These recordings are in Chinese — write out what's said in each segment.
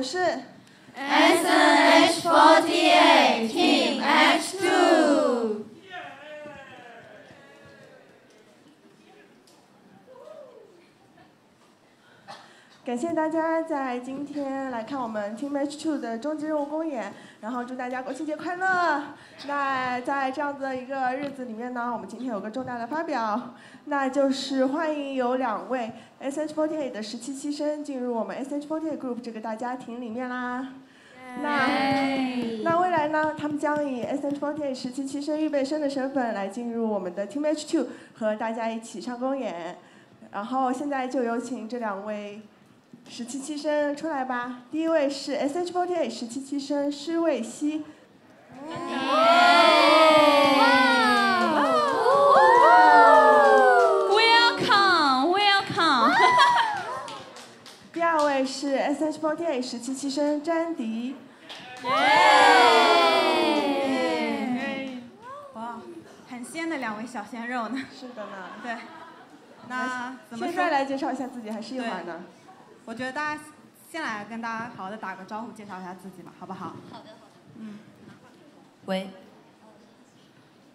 们是 S N H forty eight Team H two。感谢大家在今天来看我们 Team H Two 的终极任务公演，然后祝大家国庆节快乐。那在这样子的一个日子里面呢，我们今天有个重大的发表，那就是欢迎有两位 SH48 的十七期生进入我们 SH48 Group 这个大家庭里面啦。那那未来呢，他们将以 SH48 十七期生预备生的身份来进入我们的 Team H Two 和大家一起上公演。然后现在就有请这两位。十七期生出来吧！第一位是 SH48 十七期生施魏希。Welcome, welcome。第二位是 SH48 十七期生詹迪。哇，很鲜的两位小鲜肉呢。是的呢。对。那现在来介绍一下自己，还是一会儿呢？我觉得大家先来跟大家好好的打个招呼，介绍一下自己吧，好不好？好的，好的。嗯。喂。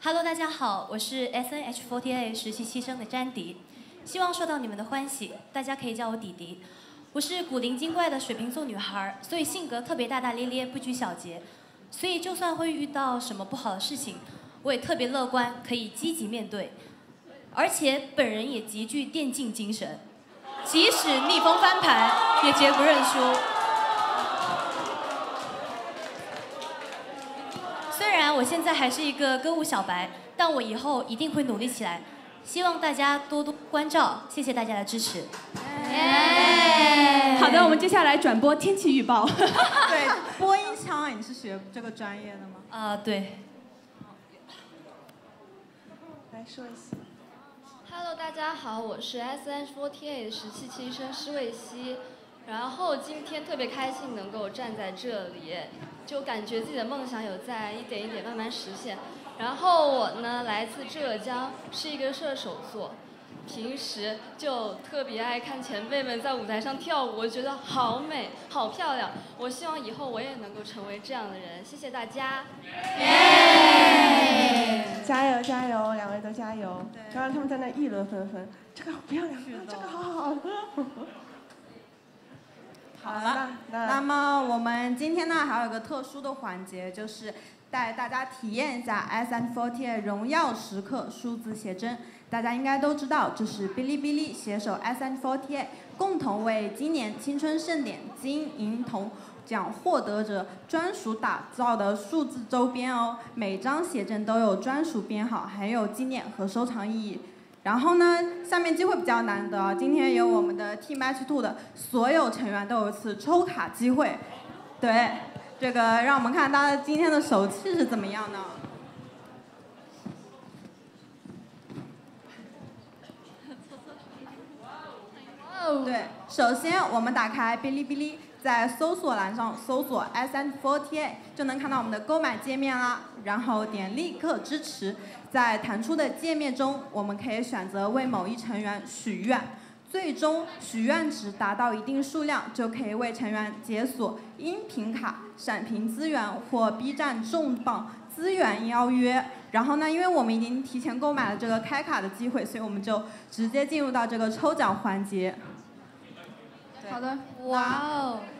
Hello，大家好，我是 SNH48 实习期生的詹迪，希望受到你们的欢喜，大家可以叫我迪迪。我是古灵精怪的水瓶座女孩，所以性格特别大大咧咧，不拘小节。所以就算会遇到什么不好的事情，我也特别乐观，可以积极面对。而且本人也极具电竞精神。即使逆风翻盘，也绝不认输。虽然我现在还是一个歌舞小白，但我以后一定会努力起来。希望大家多多关照，谢谢大家的支持。好的，我们接下来转播天气预报。对，播音腔，你是学这个专业的吗？啊，对。来说一下。Hello，大家好，我是 SH48 十七期生施魏希，然后今天特别开心能够站在这里，就感觉自己的梦想有在一点一点慢慢实现。然后我呢来自浙江，是一个射手座，平时就特别爱看前辈们在舞台上跳舞，我觉得好美，好漂亮。我希望以后我也能够成为这样的人。谢谢大家。加油，两位都加油！刚刚他们在那议论纷纷，这个好漂亮，这个好好 好。好了，那么我们今天呢还有一个特殊的环节，就是带大家体验一下 SN48 荣耀时刻数字写真。大家应该都知道，这是哔哩哔哩携手 SN48 共同为今年青春盛典金银铜。奖获得者专属打造的数字周边哦，每张写真都有专属编号，还有纪念和收藏意义。然后呢，下面机会比较难得，今天有我们的 Team H Two 的所有成员都有一次抽卡机会。对，这个让我们看大家今天的手气是怎么样的。对，首先我们打开哔哩哔哩。在搜索栏上搜索 SN48 就能看到我们的购买界面啦，然后点立刻支持，在弹出的界面中，我们可以选择为某一成员许愿，最终许愿值达到一定数量，就可以为成员解锁音频卡、闪屏资源或 B 站重磅资源邀约。然后呢，因为我们已经提前购买了这个开卡的机会，所以我们就直接进入到这个抽奖环节。好的，哇哦！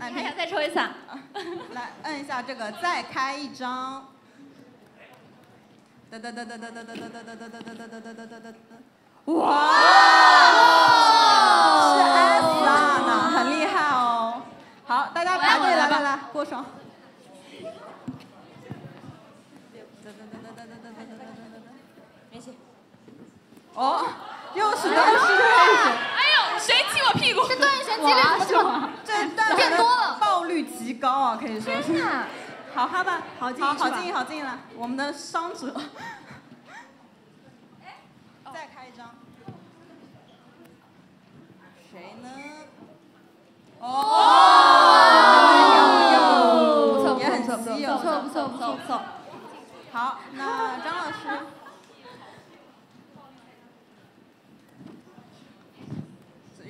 奶还想，再抽一次啊？来摁一下这个，再开一张。哒哒哒哒哒哒哒哒哒哒哒哒哒哒哒哒哒哒。哇！是 S 啊呢，很厉害哦。好，大家排队来来来，郭爽。没事。哦，又是段时间。哎呦，谁踢我屁股？这段旋几率怎么这么？这段变多了爆率极高啊，可以说是。天哪！好，哈吧，好好好进去吧进好进了，我们的伤者。再开一张。谁呢？哦，不错不也很错不错稀有不错不错不错不错。好，那张老师。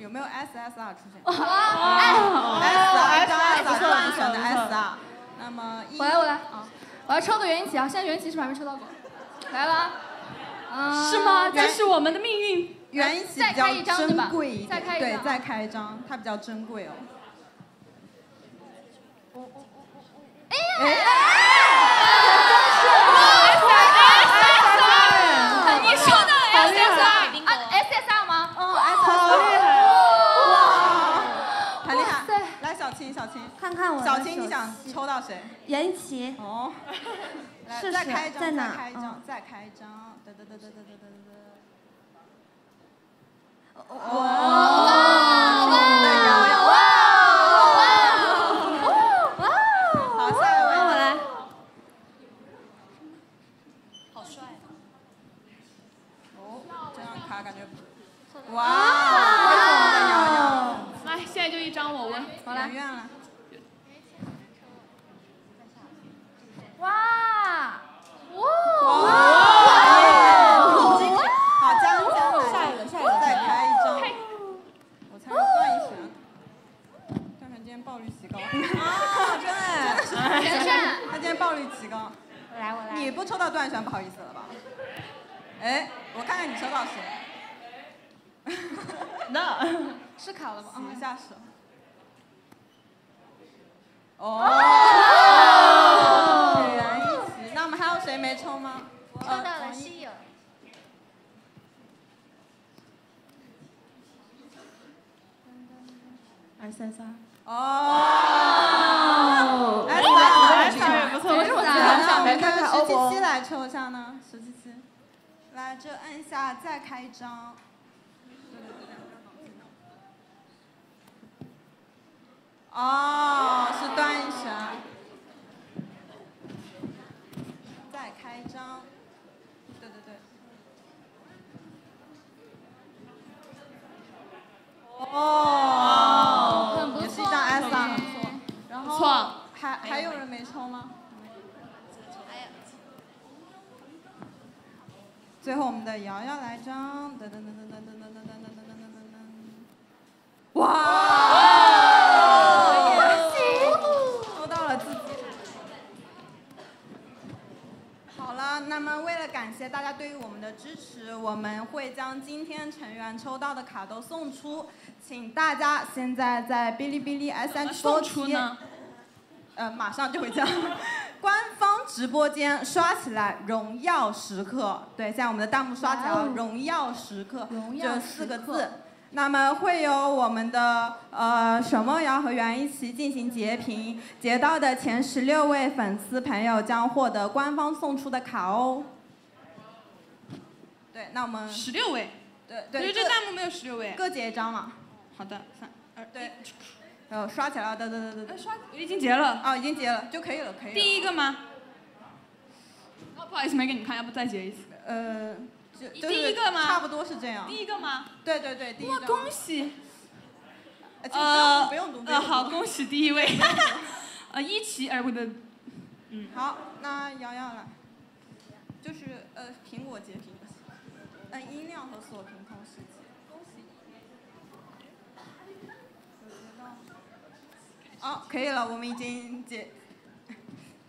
有没有 SSR 出现？哎，SR 张 S 不错断选的 SR。那么一。我来我来啊，我要抽个元起啊！现在元起是不是还没抽到过？来了是吗？这是我们的命运。元一起比较再开一张吧珍贵一点，对，再开一张再开一张，它比较珍贵哦。你说的 SSR，啊，SSR 吗？哦好厉害！哇，很厉害哇塞。来，小青，小青，小青，你想抽到谁？颜齐，哦，来，试试再开一张，再在哪？开一张嗯，再开一张，哒哒哒哒哒哒哒哒。哇好，下一位，我来。好帅啊！哦，这张卡感觉，哇，为什么我们瑶瑶？来，现在就一张我问。好来圆圆了。哇！哇！好，江江来，下一个下一个再开一张。我猜是段一璇。段璇今天爆率极高。啊，真的。璇璇，他今天爆率极高。我来我来。你不抽到段璇，不好意思了吧？哎，我看看你抽到谁。那 是卡了吗？洗一下手。哦。给人一起。那我们还有谁没抽吗？抽到了稀有。SSR 哦。哎，哎来，不错不错，那我们看看跟十七七来抽一下呢？十七七，来这摁一下，再开一张。哦，是段奕璇。再开一张。对对对。哦，很不错也是一张 S 啊，哎很不错。然后还还有人没抽吗？最后我们的瑶瑶来张，噔噔噔噔噔噔噔噔噔噔噔噔噔噔，哇！抽到了自己。好了，那么为了感谢大家对于我们的支持，我们会将今天成员抽到的卡都送出，请大家现在在哔哩哔哩 S 怎么 H 送出呢？呃，马上就会将直播间刷起来，荣耀时刻。对，现在我们的弹幕刷起来荣耀时刻这四个字。那么会有我们的呃沈梦瑶和袁一琪进行截屏，截到的前十六位粉丝朋友将获得官方送出的卡哦。对，那我们十六位，对对可是这弹幕没有十六位。各截一张嘛。好的，三二对，然后刷起来了，对对对对对。呃刷，已经截了。哦，已经截了，就可以了，可以了。第一个吗？哦，不好意思，没给你们看，要不再截一次。呃，就第一个吗差不多是这样。第一个吗？对对对，第一哇，恭喜！呃，不用读，呃，好，恭喜第一位。呃，一奇，呃，我的，嗯，好，那瑶瑶来，就是呃，苹果截屏就行。按音量和锁屏同时可以了，我们已经截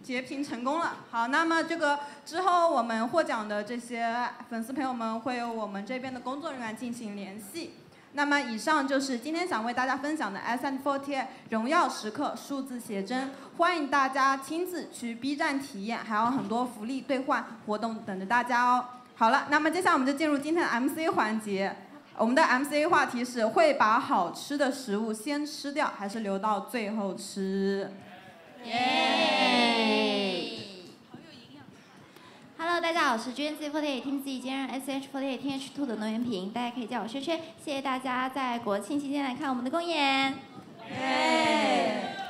截屏成功了。好那么这个之后我们获奖的这些粉丝朋友们会有我们这边的工作人员进行联系。那么以上就是今天想为大家分享的 sn four ti 荣耀时刻数字写真欢迎大家亲自去 b 站体验还有很多福利兑换活动等着大家哦。好了那么接下来我们就进入今天的 mc 环节。我们的 mc 话题是会把好吃的食物先吃掉还是留到最后吃？耶 hello 大家好我是 gnz fourteen sh fourteen h two 的农源平大家可以叫我萱萱。谢谢大家在国庆期间来看我们的公演。耶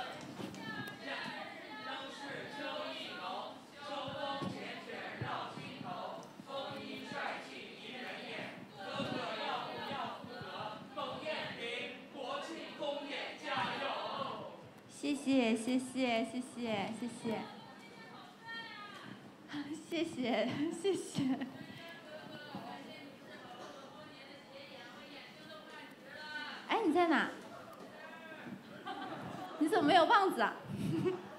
谢谢谢谢谢谢 谢谢谢谢谢谢。哎，你在哪？你怎么没有棒子啊？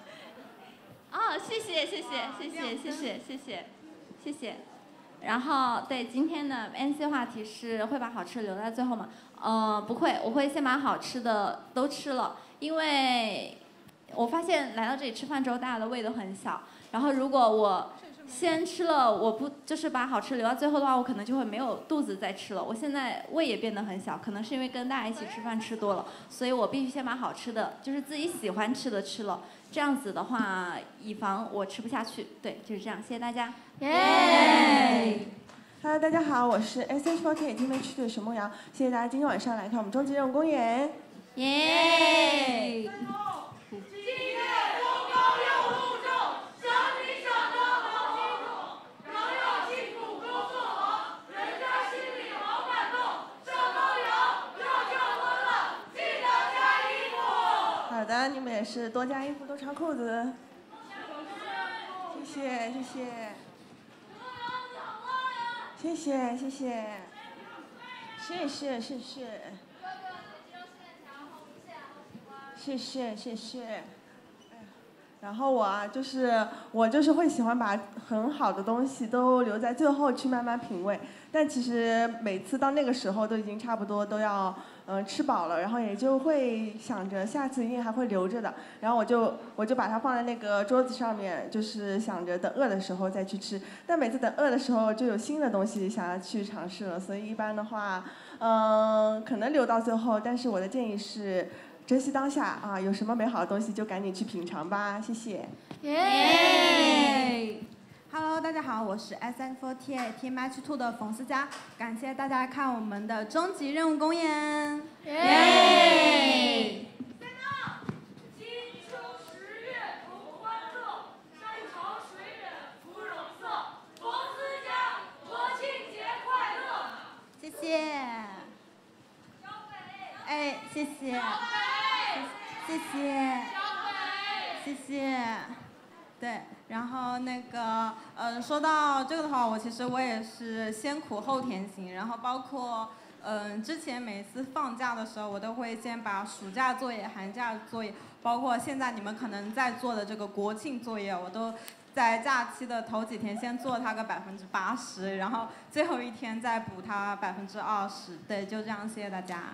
哦，谢谢谢谢谢谢谢谢谢谢谢谢。然后，对今天的 NC 话题是会把好吃的留在最后吗？呃，不会，我会先把好吃的都吃了，因为我发现来到这里吃饭之后，大家的胃都很小。然后如果我先吃了，我不就是把好吃留到最后的话，我可能就会没有肚子再吃了。我现在胃也变得很小，可能是因为跟大家一起吃饭吃多了，所以我必须先把好吃的，就是自己喜欢吃的吃了。这样子的话，以防我吃不下去。对，就是这样。谢谢大家。耶。Hello，大家好，我是 SH4K TV 的沈梦瑶，谢谢大家今天晚上来看我们终极任务公演。耶。你们也是多加衣服，多穿裤子。谢谢谢谢，谢谢谢谢，谢谢谢谢，谢谢谢谢。然后我啊就是我就是会喜欢把很好的东西都留在最后去慢慢品味。但其实每次到那个时候都已经差不多都要嗯吃饱了然后也就会想着下次一定还会留着的。然后我就我就把它放在那个桌子上面就是想着等饿的。时候再去吃但每次等饿的时候就有新的东西想要去尝试了。所以一般的话嗯可能留到最后但是我的建议是珍惜当下啊有什么美好的东西就赶紧去品尝吧谢谢。耶 hello 大家好我是 sn four ta tmatch two 的冯思佳感谢大家看我们的终极任务公演。耶在那金秋十月同欢乐山长水远芙蓉色冯思佳国庆节快乐。谢谢。小美诶谢谢。谢谢。谢谢。对然后那个呃说到这个的话我其实我也是先苦后甜型然后包括嗯之前每次放假的时候我都会先把暑假作业寒假作业包括现在你们可能在做的这个国庆作业我都在假期的头几天先做它个百分之八十然后最后一天再补它百分之二十。对就这样谢谢大家。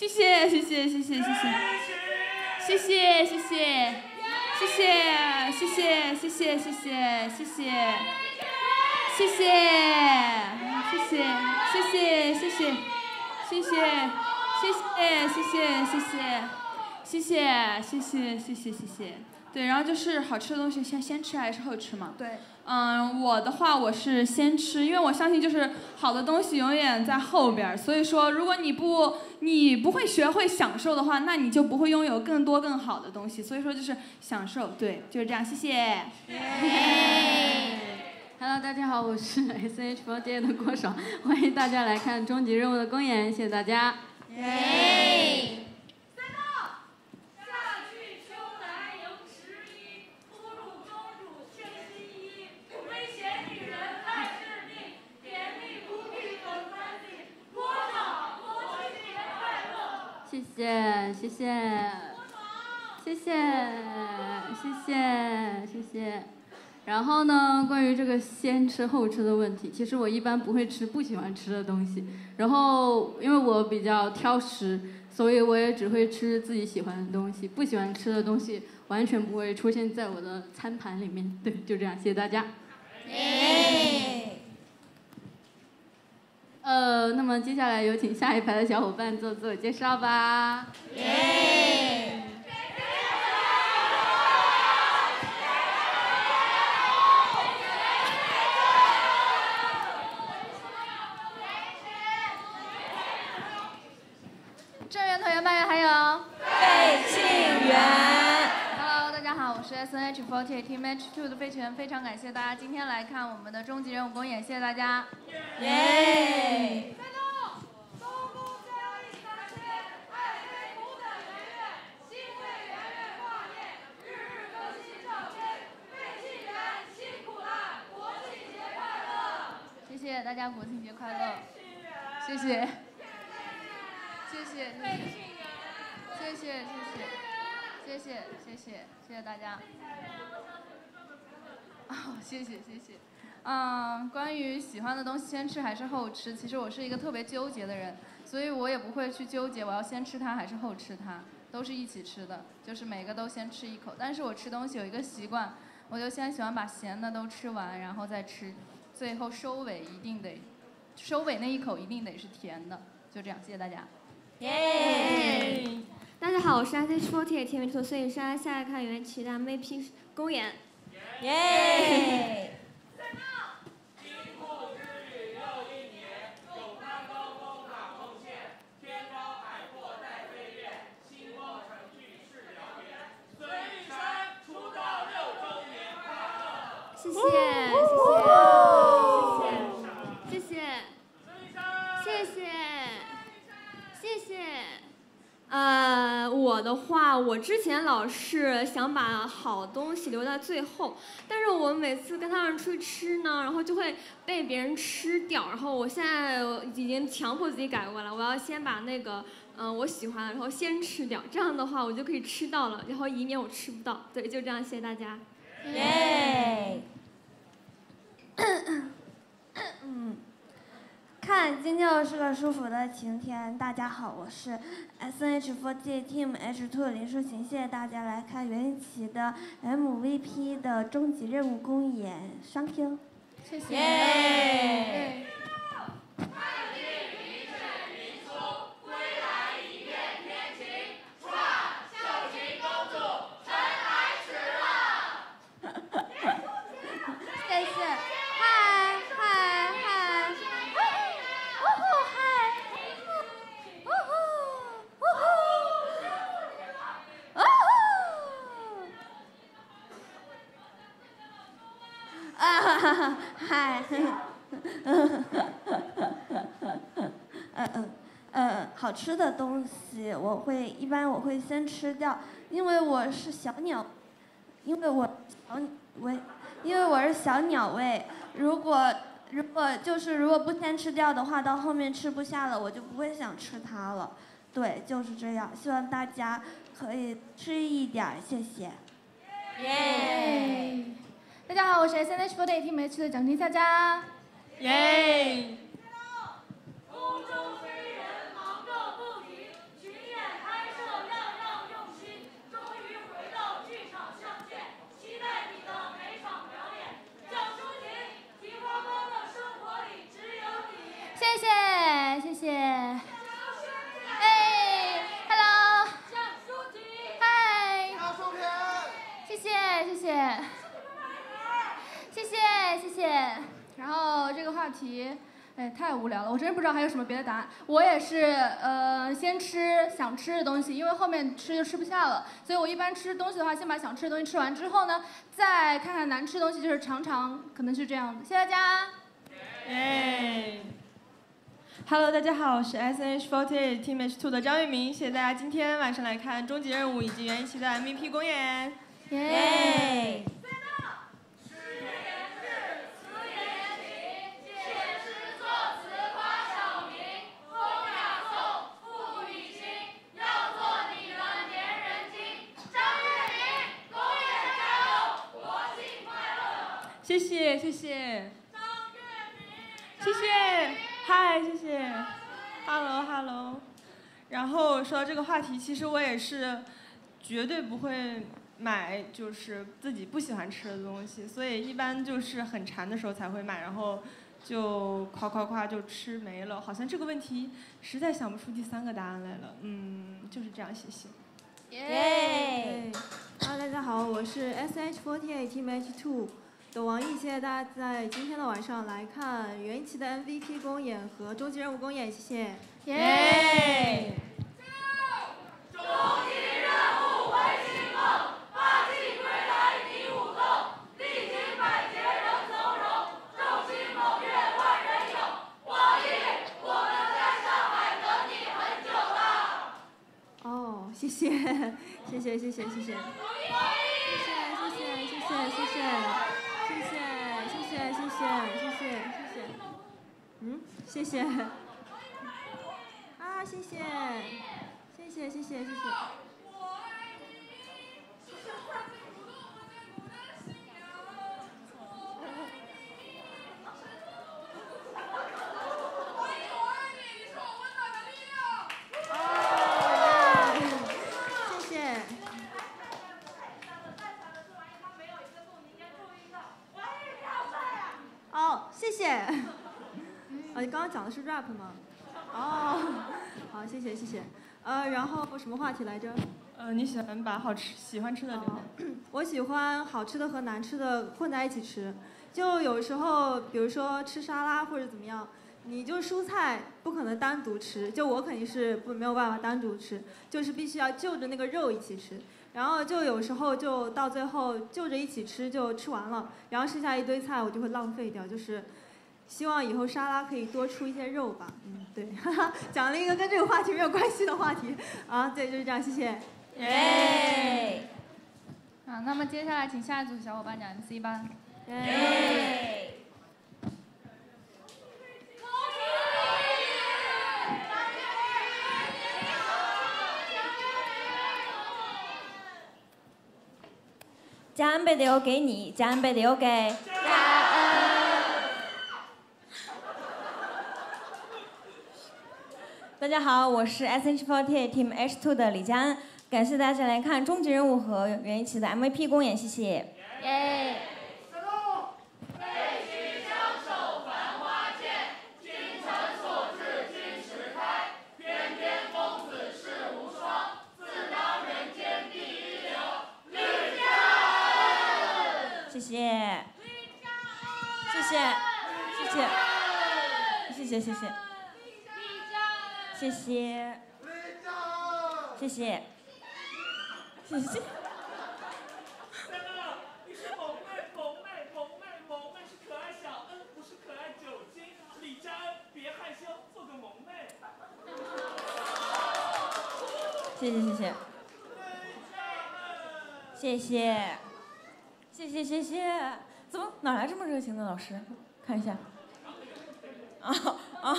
谢谢谢谢谢谢谢谢。谢谢谢谢。谢谢谢谢谢谢谢谢。谢谢谢谢谢谢谢谢。谢谢谢谢谢谢谢谢谢谢谢谢谢谢。对，然后就是好吃的东西先先吃还是后吃嘛？对。嗯，我的话我是先吃，因为我相信就是好的东西永远在后边儿，所以说如果你不你不会学会享受的话，那你就不会拥有更多更好的东西。所以说就是享受，对，就是这样。谢谢。Hello，大家好，我是 SH48 的郭爽，欢迎大家来看终极任务的公演，谢谢大家。谢谢谢谢，谢谢谢谢谢谢。然后呢，关于这个先吃后吃的问题，其实我一般不会吃不喜欢吃的东西。然后因为我比较挑食，所以我也只会吃自己喜欢的东西，不喜欢吃的东西完全不会出现在我的餐盘里面。对，就这样，谢谢大家。呃，那么接下来有请下一排的小伙伴做自我介绍吧。耶！snh Forty team h two 的飞行非常感谢大家今天来看我们的终极任务公演谢谢大家耶东爱飞圆圆挂念日日更新照片飞辛苦了国庆节快乐谢谢大家国庆节快乐飞行员谢谢谢谢飞谢谢谢谢谢谢，谢谢，谢谢大家。哦，谢谢谢谢。嗯，关于喜欢的东西先吃还是后吃，其实我是一个特别纠结的人，所以我也不会去纠结我要先吃它还是后吃它，都是一起吃的，就是每个都先吃一口。但是我吃东西有一个习惯，我就先喜欢把咸的都吃完，然后再吃。最后收尾一定得，收尾那一口一定得是甜的，就这样，谢谢大家。耶！大家好，我是 SH48 天美兔孙雨珊，下来看袁琦的 MVP 公演。耶！谢谢，谢谢，谢谢，谢谢，谢谢。呃，我的话，我之前老是想把好东西留在最后，但是我每次跟他们出去吃呢，然后就会被别人吃掉。然后我现在已经强迫自己改过来，我要先把那个嗯我喜欢的，然后先吃掉，这样的话我就可以吃到了，然后以免我吃不到。对，就这样，谢谢大家。耶！嗯，看，今天又是个舒服的晴天。大家好，我是 SNH48 Team H Two 林淑晴，谢谢大家来看袁琦的 MVP 的终极任务公演，Thank you。谢！谢谢，嗨嗨嗨，呜呼嗨，呜呼呜呼，呜呼，啊哈哈哈，嗨，嗯嗯嗯，好吃的东西我会一般我会先吃掉，因为我是小鸟，因为我小喂。因为我是小鸟胃，如果如果就是如果不先吃掉的话，到后面吃不下了，我就不会想吃它了。对，就是这样。希望大家可以吃一点，谢谢。耶！大家好，我是 SNH48 Team H 的蒋婷夏佳。耶、不知道还有什么别的答案。我也是，呃，先吃想吃的东西，因为后面吃就吃不下了，所以我一般吃东西的话，先把想吃的东西吃完之后呢，再看看难吃的东西，就是常常，可能是这样子。谢谢大家。耶。Hello，大家好，我是 SNH48 Team H2 的张玉明，谢谢大家今天晚上来看终极任务以及袁一奇的 MVP 公演。耶。谢谢谢谢，谢谢，嗨，谢谢，Hello Hello，然后说到这个话题，其实我也是绝对不会买就是自己不喜欢吃的东西，所以一般就是很馋的时候才会买，然后就夸夸夸就吃没了。好像这个问题实在想不出第三个答案来了，嗯，就是这样，谢谢。耶！Hello，大家好，我是 SH48 Team H2。的王毅，谢谢大家在今天的晚上来看袁一奇的 MVP 公演和终极任务公演，谢谢。耶！终极任务为星梦，霸气归来你舞动，历经百劫仍从容，众星捧月万人涌。王毅，我们在上海等你很久了。哦，谢谢，谢谢，谢谢，谢谢。谢谢，谢谢，谢谢，谢谢。谢谢谢谢谢谢，嗯，谢谢，啊，谢谢，谢谢谢谢谢谢。讲的是 rap 吗？哦，好，谢谢谢谢。呃，然后什么话题来着？呃，你喜欢把好吃喜欢吃的 我喜欢好吃的和难吃的混在一起吃。就有时候，比如说吃沙拉或者怎么样，你就蔬菜不可能单独吃，就我肯定是不没有办法单独吃，就是必须要就着那个肉一起吃。然后就有时候就到最后就着一起吃就吃完了，然后剩下一堆菜我就会浪费掉，就是。希望以后沙拉可以多出一些肉吧。嗯，对，哈哈，讲了一个跟这个话题没有关系的话题。啊，对，就是这样，谢谢。耶。啊，那么接下来请下一组小伙伴讲 MC 吧。耶。奖杯的要给你，奖杯的要给。大家好，我是 SH48 Team H2 的李佳恩，感谢大家来看终极任务和袁一琦的 MVP 公演，谢谢。耶。谢谢。谢谢。谢谢。谢谢谢谢。谢谢，谢谢，谢谢。三哥，你是萌妹，萌妹，萌妹，萌妹是可爱小恩，不是可爱酒精。李佳恩，别害羞，做个萌妹。谢谢谢谢。谢谢，谢谢谢谢。怎么哪来这么热情的老师？看一下。啊啊，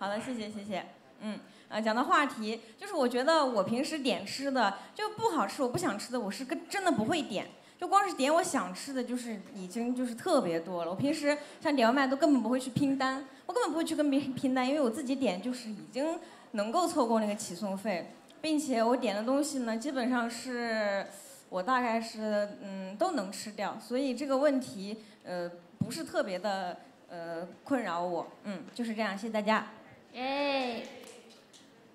好的，谢谢谢谢。嗯，呃，讲到话题，就是我觉得我平时点吃的就不好吃，我不想吃的，我是跟真的不会点，就光是点我想吃的，就是已经就是特别多了。我平时像点外卖都根本不会去拼单，我根本不会去跟别人拼单，因为我自己点就是已经能够凑够那个起送费，并且我点的东西呢，基本上是我大概是嗯都能吃掉，所以这个问题呃不是特别的呃困扰我，嗯，就是这样，谢谢大家。耶。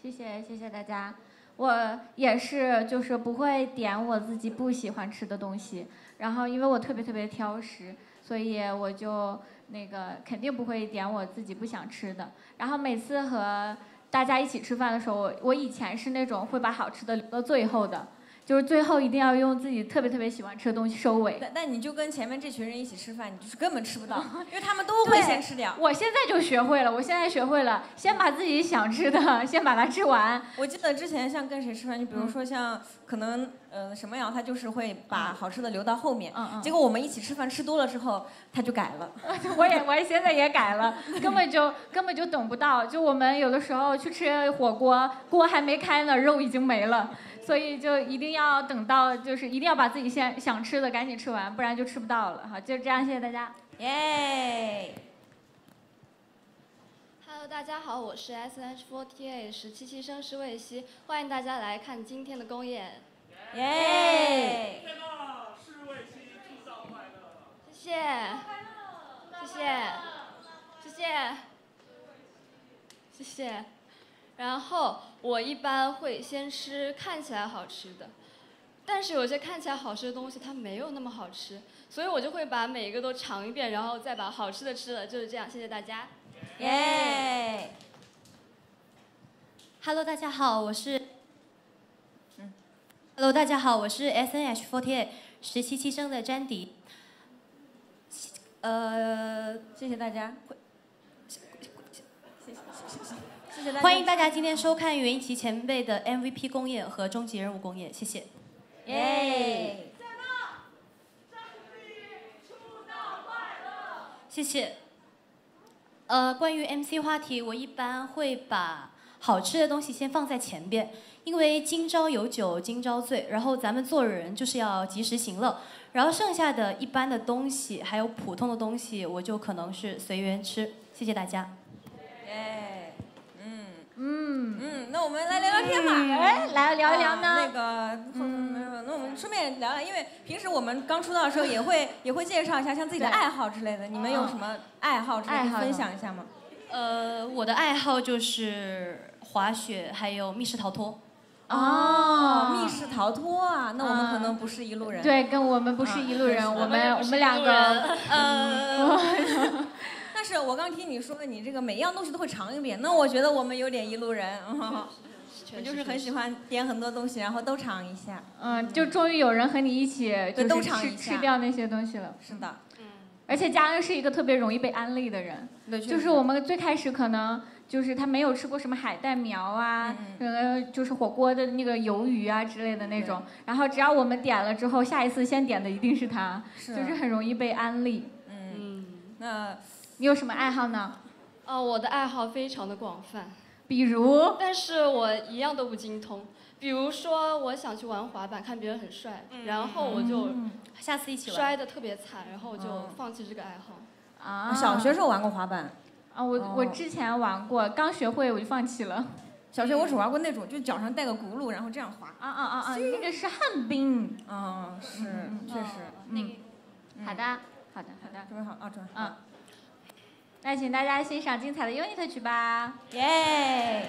谢谢谢谢大家。我也是，就是不会点我自己不喜欢吃的东西，然后因为我特别特别挑食，所以我就那个肯定不会点我自己不想吃的。然后每次和大家一起吃饭的时候，我我以前是那种会把好吃的留到最后的，就是最后一定要用自己特别特别喜欢吃的东西收尾。但但你就跟前面这群人一起吃饭，你就是根本吃不到，因为他们都会先吃掉。我现在就学会了，我现在学会了，先把自己想吃的先把它吃完。我记得之前像跟谁吃饭，就比如说像可能呃什么瑶，他就是会把好吃的留到后面。嗯嗯结果我们一起吃饭吃多了之后，他就改了。我也我也现在也改了，根本就根本就等不到。就我们有的时候去吃火锅，锅还没开呢，肉已经没了，所以就一定要等到，就是一定要把自己先想吃的赶紧吃完，不然就吃不到了。好，就这样，谢谢大家。耶！Hello，大家好，我是 SH48 十七期生施魏希，欢迎大家来看今天的公演。耶！谢谢，谢谢，谢谢，谢谢。然后我一般会先吃看起来好吃的，但是有些看起来好吃的东西它没有那么好吃，所以我就会把每一个都尝一遍，然后再把好吃的吃了，就是这样。谢谢大家。耶！Hello，大家好，我是。Hello，大家好，我是 SNH48 十七期生的詹迪。呃，谢谢大家。谢谢大家。欢迎大家今天收看袁一琦前辈的 MVP 公演和终极任务公演，谢谢。耶！谢谢。呃，关于 MC 话题，我一般会把好吃的东西先放在前边，因为今朝有酒今朝醉，然后咱们做人就是要及时行乐，然后剩下的一般的东西还有普通的东西，我就可能是随缘吃。谢谢大家。耶！嗯那我们来聊聊天吧。嗯哎来聊一聊呢啊那个，嗯，没有，那我们顺便聊聊，因为平时我们刚出道的时候也会也会介绍一下像自己的爱好之类的。你们有什么爱好之类的爱好分享一下吗？呃，我的爱好就是滑雪，还有密室逃脱。哦，密室逃脱啊，那我们可能不是一路人。对，跟我们不是一路人，啊我们我们两个，呃，但是我刚听你说你这个每样东西都会尝一遍，那我觉得我们有点一路人，我就是很喜欢点很多东西，然后都尝一下。嗯，就终于有人和你一起就都是吃尝一下吃掉那些东西了。是的。嗯而且佳恩是一个特别容易被安利的人，就是我们最开始可能就是他没有吃过什么海带苗啊，呃，就是火锅的那个鱿鱼啊之类的那种，然后只要我们点了之后，下一次先点的一定是他，是就是很容易被安利。嗯，那你有什么爱好呢？哦，我的爱好非常的广泛，比如，但是我一样都不精通。比如说，我想去玩滑板，看别人很帅，然后我就嗯下次一起玩摔得特别惨，然后我就嗯放弃这个爱好。啊，小学时候玩过滑板。啊，我哦我之前玩过，刚学会我就放弃了。小学我只玩过那种，就脚上带个轱辘，然后这样滑。啊啊啊啊！那个是旱冰。嗯，是，确实。那个，好的，好的，好的，准备好啊，准备嗯。那请大家欣赏精彩的 UNIT 曲吧。耶！